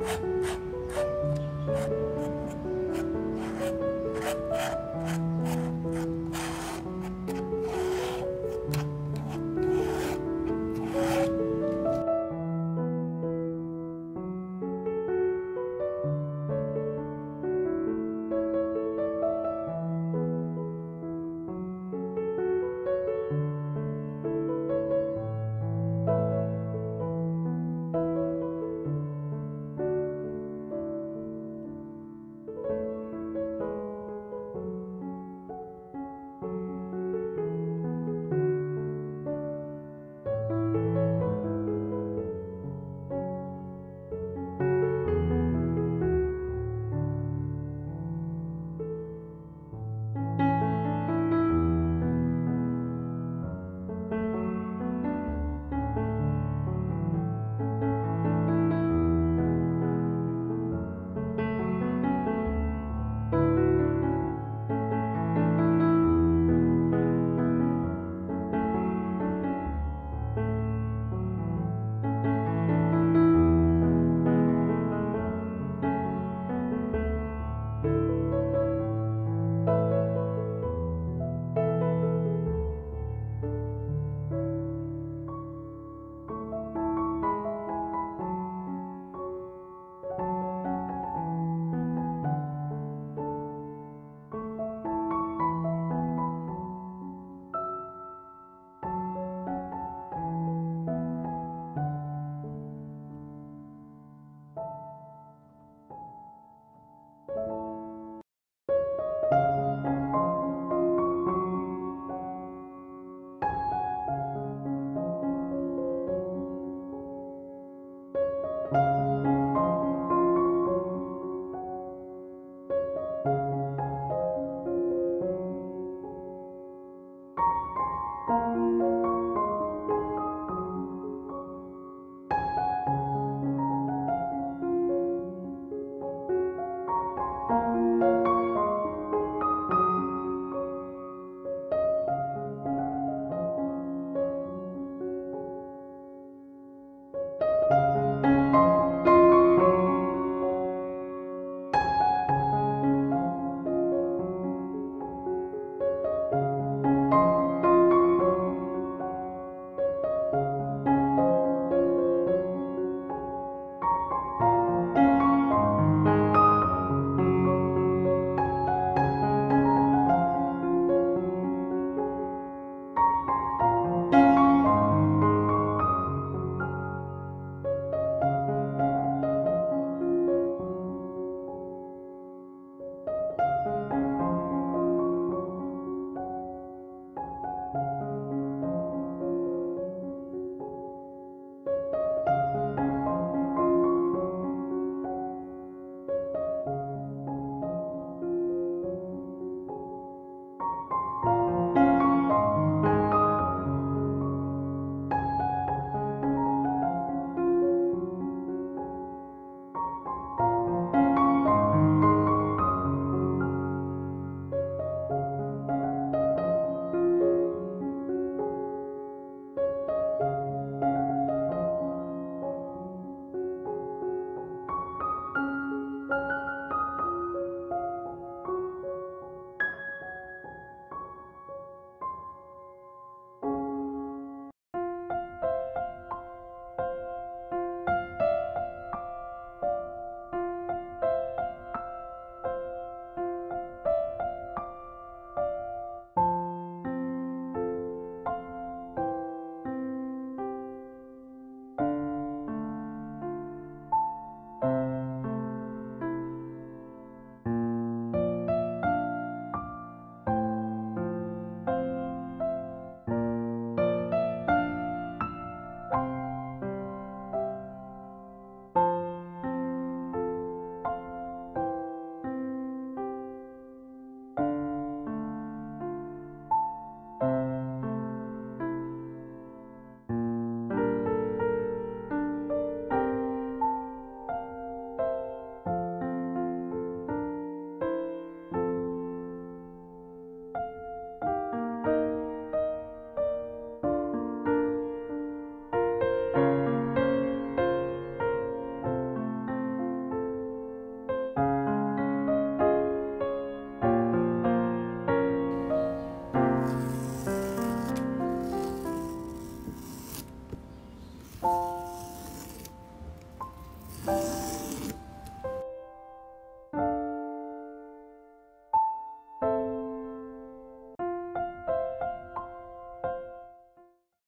you